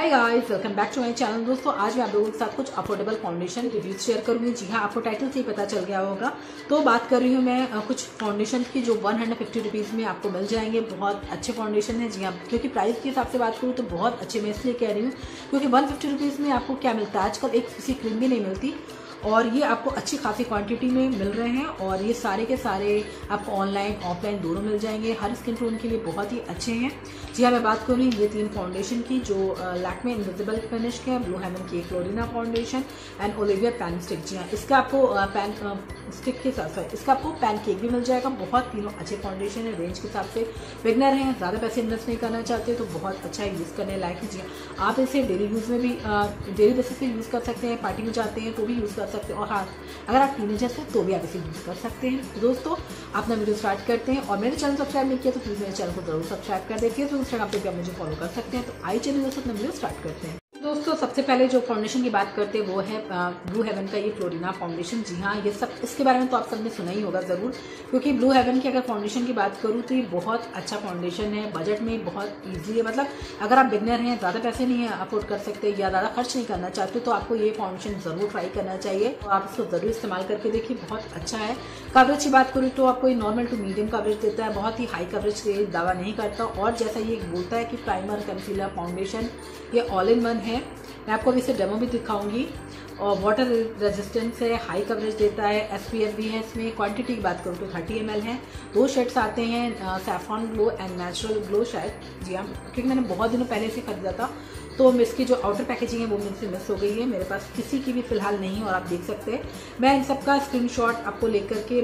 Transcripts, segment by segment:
Hi guys welcome back to my channel दोस्तों, आज मैं आप लोगों के साथ कुछ अफोर्डेबल फाउंडेशन रिव्यूज़ शेयर करूँगी। जी हाँ आपको टाइटल से ही पता चल गया होगा। तो बात कर रही हूँ मैं कुछ फाउंडेशन की जो वन हंड्रेड में आपको मिल जाएँगे। बहुत अच्छे फाउंडेशन है। जी हाँ क्योंकि प्राइस के हिसाब से बात करूँ तो बहुत अच्छे मैं इसलिए कह रही हूँ, क्योंकि वन में आपको क्या मिलता है? आजकल एक किसी क्रीम भी नहीं मिलती। और ये आपको अच्छी खासी क्वांटिटी में मिल रहे हैं और ये सारे के सारे आपको ऑनलाइन ऑफलाइन दोनों मिल जाएँगे। हर स्किन टोन के लिए बहुत ही अच्छे हैं। जी हाँ मैं बात करूँ ये तीन फाउंडेशन की जो लैकमे इनविजिबल फिनिश के ब्लू हेमन की Florina foundation and Olivia pan stick जी हाँ इसका आपको पैन स्टिक के साथ साथ इसका आपको पैन केक भी मिल जाएगा। बहुत तीनों अच्छे फाउंडेशन है रेंज के हिसाब से। बिगनर हैं, ज़्यादा पैसे इन्वेस्ट नहीं करना चाहते तो बहुत अच्छा यूज़ करने लायक है। जी हाँ आप इसे डेली यूज़ में भी डेली बेसिस पे यूज़ कर सकते हैं पार्टी में जाते हैं तो भी यूज़ कर सकते हैं। और हाँ अगर आप टीनेजर्स हैं तो भी आप इसे यूज़ कर सकते हैं। तो दोस्तों, अपना वीडियो स्टार्ट करते हैं। और मेरे चैनल सब्सक्राइब नहीं किया तो प्लीज़ मेरे चैनल को ज़रूर सब्सक्राइब कर देखिए फेसबुक इंस्टाग्राम पर भी आप मुझे फॉलो कर सकते हैं। तो आई चलिए दोस्तों, अपना वीडियो स्टार्ट करते हैं। दोस्तों, सबसे पहले जो फाउंडेशन की बात करते हैं, वो है ब्लू हेवन का ये फ्लोरिना फाउंडेशन जी हाँ ये सब, इसके बारे में तो आप सबने सुना ही होगा ज़रूर, क्योंकि ब्लू हेवन की अगर फाउंडेशन की बात करूँ तो ये बहुत अच्छा फाउंडेशन है। बजट में बहुत ईजी है। मतलब अगर आप बिगनर हैं, ज़्यादा पैसे नहीं अफोर्ड कर सकते या ज़्यादा खर्च नहीं करना चाहते तो आपको ये फाउंडेशन ज़रूर ट्राई करना चाहिए। और आप इसको ज़रूर इस्तेमाल करके देखिए, बहुत अच्छा है। कवरेज की बात करूँ तो आपको ये नॉर्मल टू मीडियम कवरेज देता है। बहुत ही हाई कवरेज दावा नहीं करता। और जैसा ये बोलता है कि प्राइमर कंसीलर फाउंडेशन ये ऑल इन वन है। मैं आपको अभी इसे डेमो भी दिखाऊँगी। और वाटर रेजिस्टेंस है हाई कवरेज देता है एस भी है इसमें। क्वांटिटी की बात करूँ तो थर्टी एम है। दो शेड्स आते हैं saffron glow and natural glow शायद जी हाँ क्योंकि मैंने बहुत दिनों पहले से खरीदा था तो इसकी जो आउटर पैकेजिंग है वो मुझसे मिस हो गई है। मेरे पास किसी की भी फ़िलहाल नहीं और आप देख सकते हैं। मैं इन सब का आपको लेकर के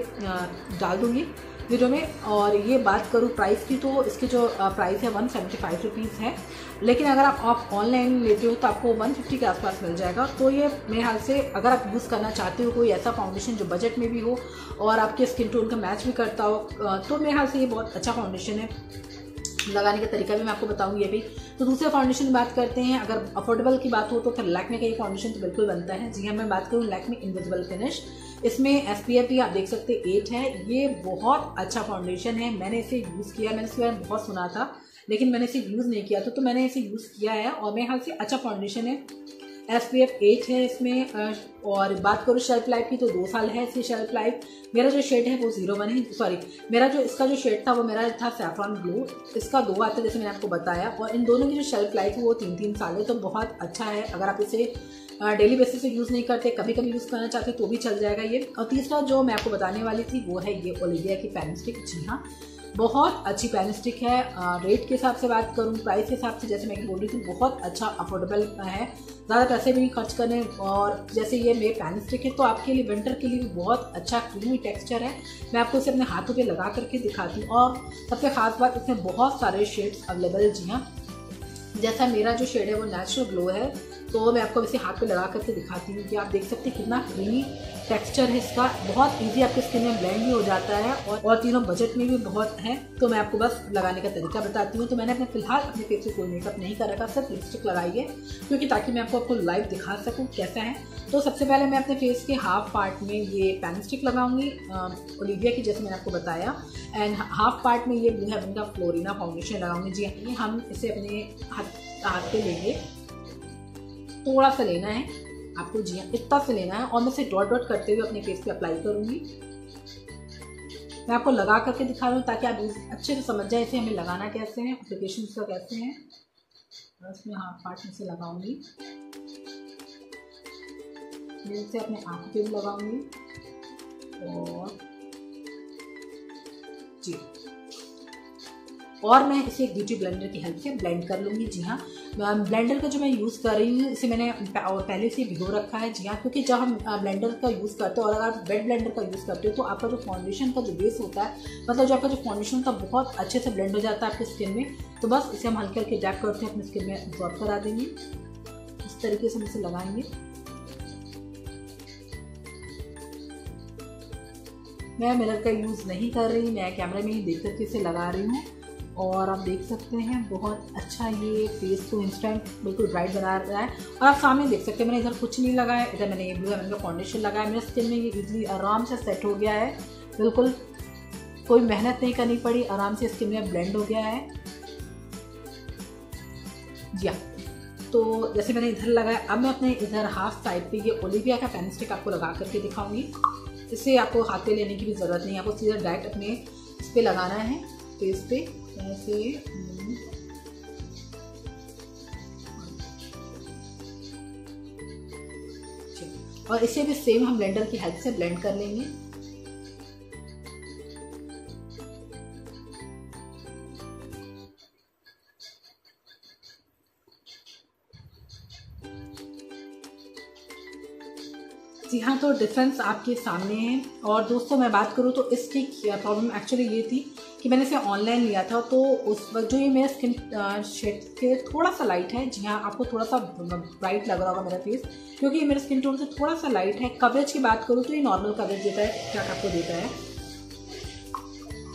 डाल दूँगी। वीडियो में। और ये बात करूँ प्राइस की तो इसकी जो प्राइस है वन सेवेंटी फाइव रुपीज़ है। लेकिन अगर आप आप ऑनलाइन लेते हो तो आपको वन फिफ्टी के आसपास मिल जाएगा। तो ये मेरे हाल से, अगर आप यूज़ करना चाहते हो, कोई ऐसा फाउंडेशन जो बजट में भी हो, और आपके स्किन टोन का मैच भी करता हो तो मेरे हाल से ये बहुत अच्छा फाउंडेशन है। लगाने का तरीका भी मैं आपको बताऊँगी अभी तो दूसरे फाउंडेशन की बात करते हैं। अगर अफोर्डेबल की बात हो तो फिर लैक्मे का ये फाउंडेशन तो बिल्कुल बनता है। जी हाँ मैं बात करूँ लैक्मे इनविजिबल फिनिश इसमें एस पी एफ़ आप देख सकते एट है। ये बहुत अच्छा फाउंडेशन है। मैंने इसे यूज़ किया, मैंने इसके बारे में बहुत सुना था, लेकिन मैंने इसे यूज़ नहीं किया। था तो मैंने इसे यूज़ किया है और मेरे हाल से अच्छा फाउंडेशन है। एस पी एफ़ एट है इसमें और बात करूँ शेल्फ लाइफ की तो दो साल है इसकी शेल्फ लाइफ मेरा जो शेड है वो ज़ीरो वन है। सॉरी मेरा जो, इसका जो शेड था वो मेरा था सैफरॉन ब्लू इसका दो आते जैसे मैंने आपको बताया। और इन दोनों की जो शेल्फ लाइफ है वो तीन तीन साल है तो बहुत अच्छा है। अगर आप इसे डेली बेसिस पे यूज़ नहीं करते कभी कभी यूज़ करना चाहते तो भी चल जाएगा ये। और तीसरा जो मैं आपको बताने वाली थी, वो है ये ओलिविया की पैन स्टिक जी हाँ बहुत अच्छी पैन स्टिक है। रेट के हिसाब से बात करूँ प्राइस के हिसाब से जैसे मैं बोल रही थी, बहुत अच्छा अफोर्डेबल है। ज़्यादा पैसे भी नहीं खर्च करने और जैसे ये मेरे पैन स्टिक है तो आपके लिए विंटर के लिए भी बहुत अच्छा क्रीमी टेक्सचर है। मैं आपको इसे अपने हाथों पे लगा करके दिखाती हूँ और सबसे खास बात, इसमें बहुत सारे शेड्स अवेलेबल जी हाँ जैसा मेरा जो शेड है, वो नेचुरल ग्लो है। तो मैं आपको इसे हाथ पे लगा करके दिखाती हूँ कि आप देख सकते हैं कितना क्रीमी टेक्सचर है इसका। बहुत इजी आपके स्किन में ब्लेंड भी हो जाता है और, और तीनों बजट में भी बहुत है। तो मैं आपको बस लगाने का तरीका बताती हूँ। तो मैंने अपने फ़िलहाल अपने फेस से कोई मेकअप नहीं कर रखा सिर्फ़ लिपस्टिक लगाई है क्योंकि ताकि मैं आपको आपको लाइव दिखा सकूँ कैसा है। तो सबसे पहले मैं अपने फेस के हाफ़ पार्ट में ये पेन स्टिक लगाऊँगी ओलिविया की जैसे मैंने आपको बताया। एंड हाफ़ पार्ट में ये ब्लू हेवन का फ्लोरिना फाउंडेशन लगाऊँगी। जी हम इसे अपने हाथ हाथ पे लेंगे। थोड़ा सा लेना है। आपको जी हाँ इतना से लेना है और मैं इसे डॉट डॉट करते हुए अपने फेस पे अप्लाई करूँगी। मैं आपको लगा करके दिखा रहा हूँ ताकि आप अच्छे से समझ जाए इसे हमें लगाना कैसे है एप्लीकेशन इसका कैसे है। बस मैं हाथ पार्ट में से लगाऊँगी। मैं इसे अपने आँखों पे भी लगाऊँगी। और जी। और मैं इसे एक ब्यूटी ब्लेंडर की हेल्प से ब्लेंड कर लूँगी, जी हाँ। ब्लेंडर का जो मैं यूज़ कर रही हूँ, इसे मैंने पहले से भिगो रखा है जी हाँ क्योंकि जब हम ब्लेंडर का यूज़ करते हो और अगर आप वेट ब्लेंडर का यूज़ करते हो तो आपका जो फाउंडेशन का जो बेस होता है मतलब जो आपका जो फाउंडेशन है बहुत अच्छे से ब्लेंड हो जाता है आपके स्किन में तो बस इसे हम हल्के हल्के डैप करते हैं अपनी स्किन में एब्जॉर्ब करा देंगे। इस तरीके से हम इसे लगाएँगे। मैं मिरर का यूज़ नहीं कर रही, मैं कैमरे में ही देख करके इसे लगा रही हूँ। और आप देख सकते हैं, बहुत अच्छा ये फेस को इंस्टेंट बिल्कुल ब्राइट बना रहा है। और आप सामने देख सकते हैं, मैंने इधर कुछ नहीं लगाया, इधर मैंने ये ब्लू हेवन का फाउंडेशन लगाया, मेरे स्किन में ये इजली आराम से सेट हो गया है। बिल्कुल कोई मेहनत नहीं करनी पड़ी, आराम से स्किन में ब्लेंड हो गया है। जी हाँ तो जैसे मैंने इधर लगाया, अब मैं अपने इधर हाफ़ साइड पे ये ओलिविया का पेन स्टिक आपको लगा करके दिखाऊँगी। इससे आपको हाथ पे लेने की भी ज़रूरत नहीं है, आपको सीधा डायरेक्ट अपने इस पर लगाना है। फेस पे ऐसे और इसे भी सेम हम ब्लेंडर की हेल्प से ब्लेंड कर लेंगे. जी हाँ तो डिफरेंस आपके सामने है। और दोस्तों, मैं बात करूँ तो इसकी प्रॉब्लम एक्चुअली ये थी कि मैंने इसे ऑनलाइन लिया था तो उस वक्त जो ये मेरा स्किन शेड से थोड़ा सा लाइट है, जी हाँ आपको थोड़ा सा ब्राइट लग रहा होगा मेरा फेस क्योंकि ये मेरे स्किन टोन से थोड़ा सा लाइट है। कवरेज की बात करूँ तो ये नॉर्मल कवरेज देता है, क्या आपको देता है?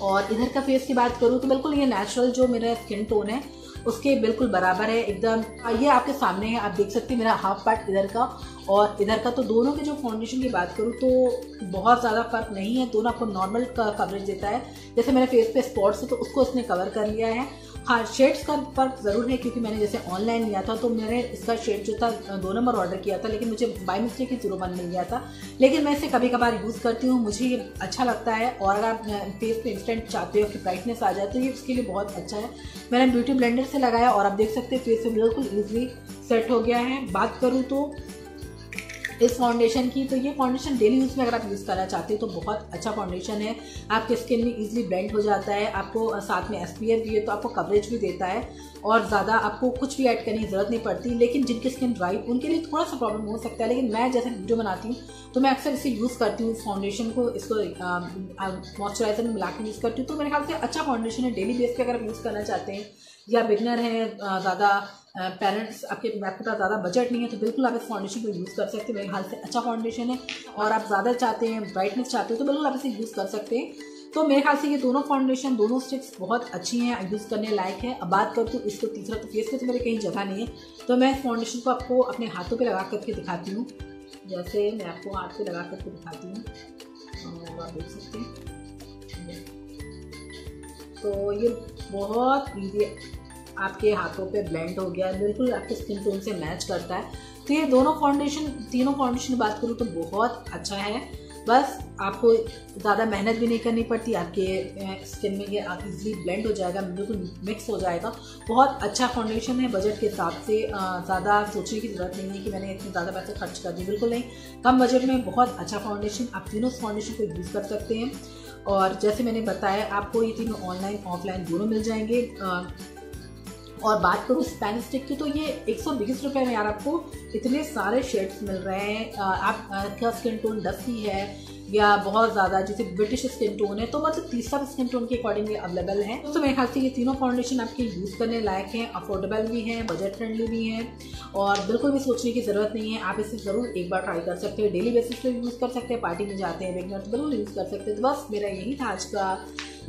और इधर का फेस की बात करूँ तो बिल्कुल ये नेचुरल जो मेरा स्किन टोन है उसके बिल्कुल बराबर है, एकदम। ये आपके सामने है, आप देख सकते हैं मेरा हाफ़ पार्ट इधर का। और इधर का तो दोनों के जो फाउंडेशन की बात करूँ तो बहुत ज़्यादा फ़र्क नहीं है, दोनों आपको नॉर्मल कवरेज देता है। जैसे मेरे फेस पे स्पॉट्स है तो उसको उसने कवर कर लिया है। हाँ शेड्स का फ़र्क ज़रूर है क्योंकि मैंने जैसे ऑनलाइन लिया था तो मैंने इसका शेड जो था दो नंबर ऑर्डर किया था, लेकिन मुझे बाई मिस्टेक ही ज़ीरो वन मिल गया था। लेकिन मैं इसे कभी कभार यूज़ करती हूँ, मुझे ये अच्छा लगता है और अगर आप फेस पे इंस्टेंट चाहते हो कि ब्राइटनेस आ जाए तो ये उसके लिए बहुत अच्छा है। मैंने ब्यूटी ब्लेंडर से लगाया और आप देख सकते हैं फेस पे बिल्कुल ईजिली सेट हो गया है। बात करूँ तो इस फाउंडेशन की तो ये फाउंडेशन डेली यूज़ में अगर आप यूज़ करना चाहते हैं तो बहुत अच्छा फाउंडेशन है। आपके स्किन में इजीली ब्लेंड हो जाता है, आपको साथ में एसपीएफ भी है तो आपको कवरेज भी देता है, और ज़्यादा आपको कुछ भी ऐड करने की ज़रूरत नहीं पड़ती, लेकिन जिनकी स्किन ड्राई उनके लिए थोड़ा सा प्रॉब्लम हो सकता है, लेकिन मैं जैसे वीडियो बनाती हूँ तो मैं अक्सर इसे यूज़ करती हूँ फाउंडेशन को, इसको मॉइस्चराइजर में मिला के यूज़ करती हूँ तो मेरे ख्याल से अच्छा फाउंडेशन है डेली बेस पे अगर आप यूज़ करना चाहते हैं या बिगनर हैं ज़्यादा पेरेंट्स आपके आपके पास ज़्यादा बजट नहीं है तो बिल्कुल आप इस फाउंडेशन को यूज़ कर सकते हैं। मेरे ख्याल से अच्छा फाउंडेशन है और आप ज़्यादा चाहते हैं ब्राइटनेस चाहते हो तो बिल्कुल आप इसे यूज़ कर सकते हैं। तो मेरे ख्याल से ये दोनों फाउंडेशन दोनों स्टिक्स बहुत अच्छी हैं यूज़ करने लायक है। अब बात करती हूँ इसको तीसरा तो फेस पे तो मेरे कहीं जगह नहीं है तो मैं इस फाउंडेशन को आपको अपने हाथों पे लगा करके दिखाती हूँ। जैसे मैं आपको हाथ पे लगा करके दिखाती हूँ। आप देख सकते हैं। तो ये बहुत ईजी आपके हाथों पे ब्लेंड हो गया, बिल्कुल आपके स्किन टोन से मैच करता है। तो ये दोनों फाउंडेशन तीनों फाउंडेशन की बात करूँ तो बहुत अच्छा है। बस आपको ज़्यादा मेहनत भी नहीं करनी पड़ती, आपके स्किन में ये आप इजली ब्लेंड हो जाएगा, बिल्कुल मिक्स हो जाएगा। बहुत अच्छा फाउंडेशन है बजट के हिसाब से ज़्यादा सोचने की ज़रूरत नहीं है कि मैंने इतने ज़्यादा पैसे खर्च कर दिए, बिल्कुल नहीं। कम बजट में बहुत अच्छा फाउंडेशन आप तीनों फाउंडेशन को यूज़ कर सकते हैं। और जैसे मैंने बताया, आपको ये तीनों ऑनलाइन ऑफलाइन दोनों मिल जाएँगे। और बात करूँ स्पेन स्टिक की तो ये एक सौ बीस रुपये में यार आपको इतने सारे शेड्स मिल रहे हैं। आपका स्किन टोन डस्टी है या बहुत ज़्यादा, जैसे ब्रिटिश स्किन टोन है तो मतलब तीसरा स्किन टोन के अकॉर्डिंग अवेलेबल है। तो मेरे ख्याल से ये तीनों फाउंडेशन आपके यूज़ करने लायक हैं अफोर्डेबल भी हैं बजट फ्रेंडली भी हैं, और बिल्कुल भी सोचने की ज़रूरत नहीं है। आप इसे ज़रूर एक बार ट्राई कर सकते हो डेली बेसिस पे यूज़ कर सकते हैं पार्टी में जाते हैं बिगनर तो बिल्कुल यूज़ कर सकते हैं। तो बस मेरा यही था आज का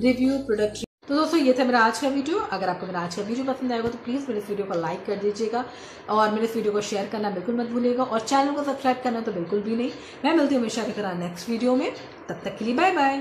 रिव्यू प्रोडक्ट तो दोस्तों, ये था मेरा आज का वीडियो। अगर आपको मेरा आज का वीडियो पसंद आएगा तो प्लीज़ मेरे इस वीडियो को लाइक कर दीजिएगा और मेरे इस वीडियो को शेयर करना बिल्कुल मत भूलिएगा और चैनल को सब्सक्राइब करना तो बिल्कुल भी नहीं। मैं मिलती हूँ हमेशा की तरह नेक्स्ट वीडियो में। तब तक के लिए बाय बाय